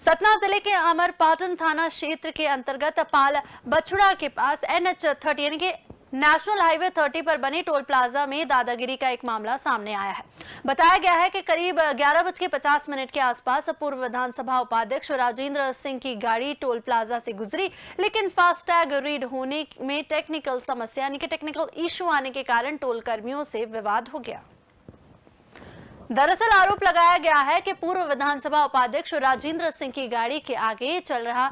सतना ज़िले के अमरपाटन थाना क्षेत्र के अंतर्गत पाल बछड़ा के पास एन एच थर्टी, यानी कि नेशनल हाईवे 30 पर बने टोल प्लाजा में दादागिरी का एक मामला सामने आया है। बताया गया है कि करीब ग्यारह बज के पचास मिनट के आसपास पूर्व विधानसभा उपाध्यक्ष राजेंद्र सिंह की गाड़ी टोल प्लाजा से गुजरी, लेकिन फास्टैग रीड होने में टेक्निकल समस्या, यानी कि टेक्निकल इशू आने के कारण टोल कर्मियों से विवाद हो गया। दरअसल आरोप लगाया गया है कि पूर्व विधानसभा उपाध्यक्ष राजेंद्र सिंह की गाड़ी के आगे चल रहा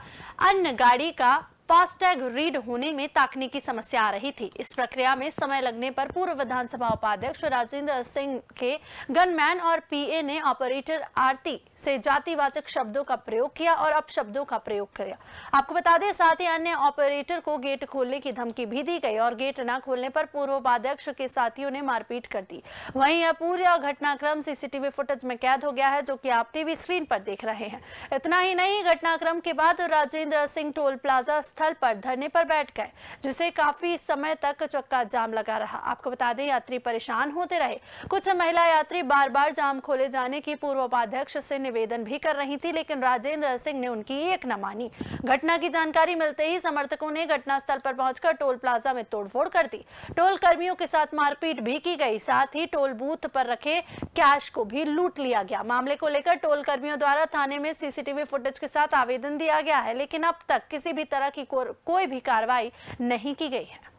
अन्य गाड़ी का फास्टैग रीड होने में ताकने की समस्या आ रही थी। इस प्रक्रिया में समय लगने पर पूर्व विधानसभा उपाध्यक्ष राजेंद्र सिंह के गनमैन और पीए ने ऑपरेटर आरती से जातिवाचक शब्दों का प्रयोग किया और अपशब्दों का प्रयोग किया। आपको बता दें, साथ ही अन्य ऑपरेटर को गेट खोलने की धमकी भी दी गई और गेट न खोलने पर पूर्व उपाध्यक्ष के साथियों ने मारपीट कर दी। वहीं यह पूरा घटनाक्रम सीसीटीवी फुटेज में कैद हो गया है, जो की आप टीवी स्क्रीन पर देख रहे हैं। इतना ही नहीं, घटनाक्रम के बाद राजेंद्र सिंह टोल प्लाजा स्थल पर धरने पर बैठ गए जिसे काफ़ी समय तक चक्का जाम लगा रहा। आपको बता दें, यात्री परेशान होते रहे। कुछ महिला यात्री बार बार जाम खोले जाने की पूर्व उपाध्यक्ष से निवेदन भी कर रही थी, लेकिन राजेंद्र सिंह ने उनकी एक न मानी। घटना की जानकारी मिलते ही समर्थकों ने घटनास्थल पर पहुंचकर टोल प्लाजा में तोड़फोड़ कर दी। टोल कर्मियों के साथ मारपीट भी की गई, साथ ही टोल बूथ पर रखे कैश को भी लूट लिया गया। मामले को लेकर टोल कर्मियों द्वारा थाने में सीसीटीवी फुटेज के साथ आवेदन दिया गया है, लेकिन अब तक किसी भी तरह की को, कोई भी कार्रवाई नहीं की गई है।